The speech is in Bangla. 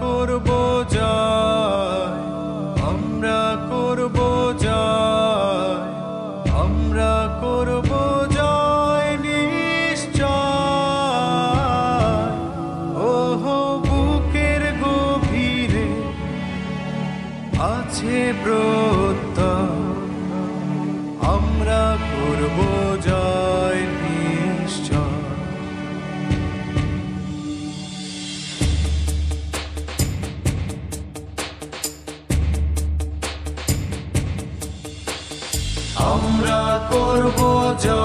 করব জয় আমরা করব আমরা করব নিশ্চয়। বুকের গভীরে আছে প্রত্যয় আমরা করব আমরা করব জয়।